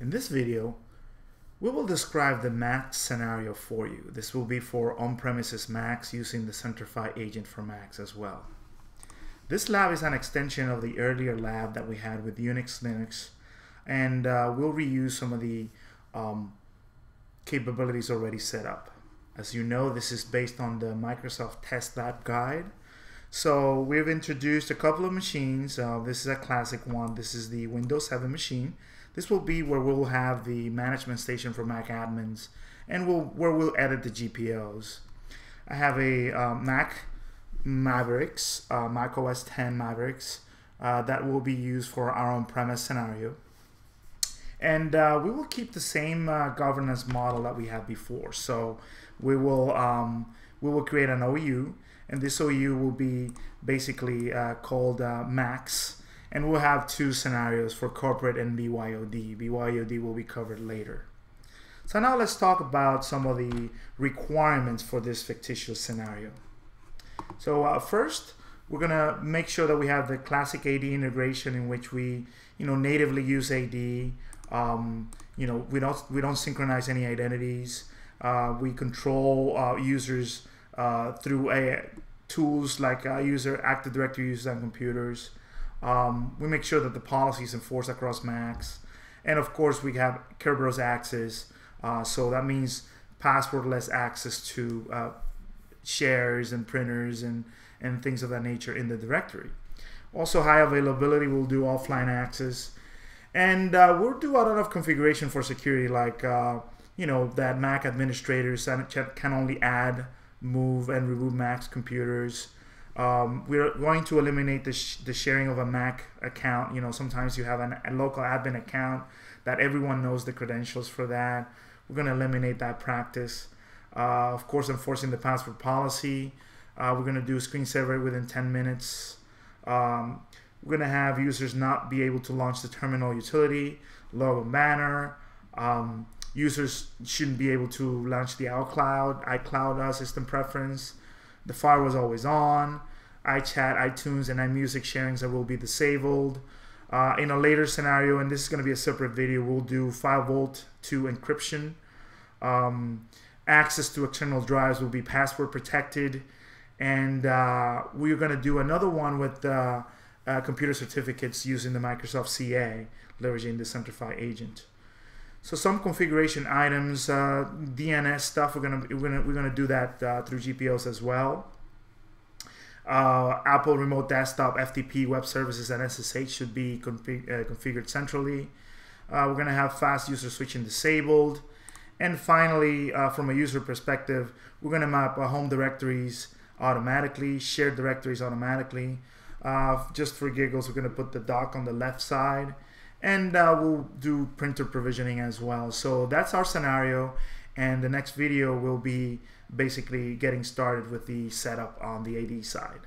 In this video, we will describe the Mac scenario for you. This will be for on-premises Macs using the Centrify agent for Macs as well. This lab is an extension of the earlier lab that we had with Unix Linux and uh, we'll reuse some of the um, capabilities already set up. As you know, this is based on the Microsoft Test Lab Guide. So we've introduced a couple of machines. Uh, this is a classic one. This is the Windows 7 machine. This will be where we'll have the management station for Mac admins and we'll, where we'll edit the GPOs. I have a uh, Mac Mavericks, uh, Mac OS 10 Mavericks, uh, that will be used for our on-premise scenario. And uh, we will keep the same uh, governance model that we had before. So we will um, we will create an OU, and this OU will be basically uh, called uh, Max, and we'll have two scenarios for corporate and BYOD. BYOD will be covered later. So now let's talk about some of the requirements for this fictitious scenario. So uh, first, we're gonna make sure that we have the classic AD integration in which we, you know, natively use AD. Um, you know, we don't we don't synchronize any identities. Uh, we control uh, users uh, through a, tools like uh, user Active Directory users on computers. Um, we make sure that the policy is enforced across Macs, and of course we have Kerberos access. Uh, so that means passwordless access to uh, shares and printers and and things of that nature in the directory. Also, high availability will do offline access. And uh, we'll do a lot of configuration for security, like uh, you know that Mac administrators can only add, move, and remove Mac's computers. Um, we're going to eliminate the, sh the sharing of a Mac account. You know, sometimes you have an, a local admin account that everyone knows the credentials for that. We're going to eliminate that practice. Uh, of course, enforcing the password policy. Uh, we're going to do a screensaver within 10 minutes. Um, we're going to have users not be able to launch the terminal utility, logo banner. Um, users shouldn't be able to launch the iCloud, iCloud uh, system preference. The firewall's always on. iChat, iTunes, and iMusic sharings that will be disabled. Uh, in a later scenario, and this is going to be a separate video, we'll do 5 volt to encryption. Um, access to external drives will be password protected. And uh, we're going to do another one with uh, uh, computer certificates using the Microsoft CA, leveraging the Centrify agent. So some configuration items, uh, DNS stuff, we're gonna we're gonna we're gonna do that uh, through GPOs as well. Uh, Apple Remote Desktop, FTP, web services, and SSH should be config configured centrally. we're gonna have fast user switching disabled. And finally, from a user perspective, we're gonna map home directories automatically, shared directories automatically. Uh, just for giggles, we're to put the dock on the left side and uh, we'll do printer provisioning as well. So that's our scenario and the next video will be basically getting started with the setup on the AD side.